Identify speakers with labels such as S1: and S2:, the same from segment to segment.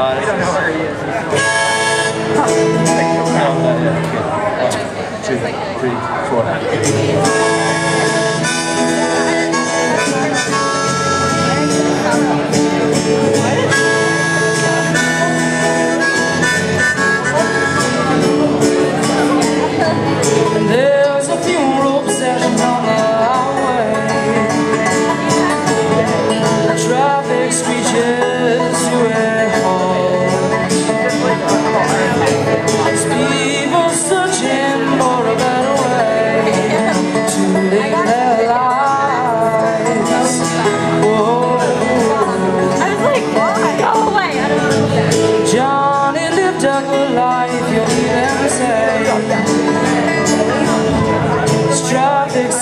S1: Uh,
S2: We don't know where he is.
S3: There's a funeral procession on the highway Traffic screeches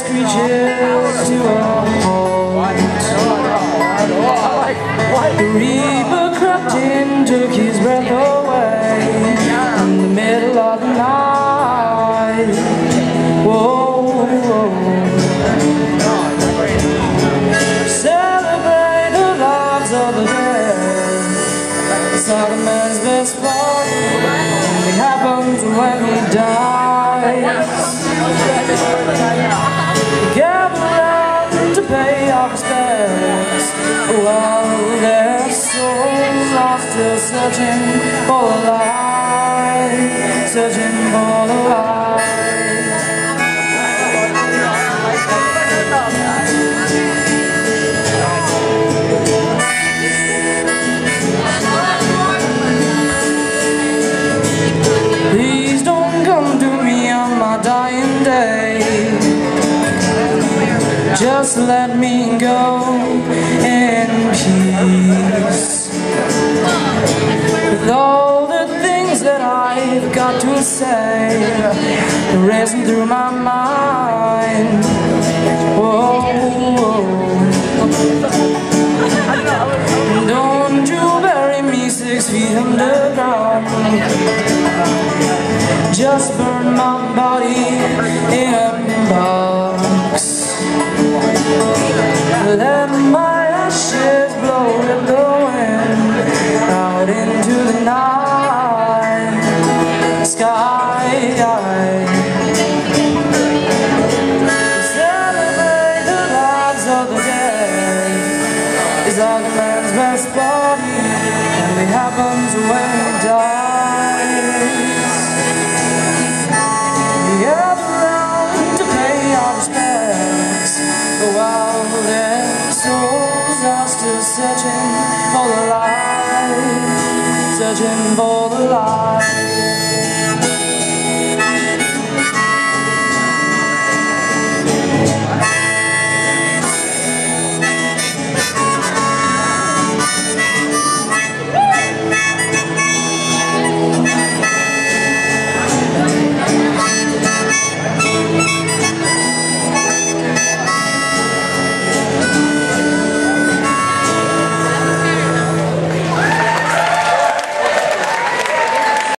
S3: Screeches to a halt The reaper crept in, took his breath away In the middle of the night Whoa, whoa. Celebrate the lives of the dead It's not a man's best part Only happens when he dies searching for the light Searching for the light. Please don't come to me on my dying day. Just let me go in peace to say Racing through my mind. Whoa, Don't you bury me six feet underground. Just burn my body in a box. Let my of the dead. It's like a man's best party, only happens when he dies. Gather round to pay our respects While their souls are still searching for the light Searching for the light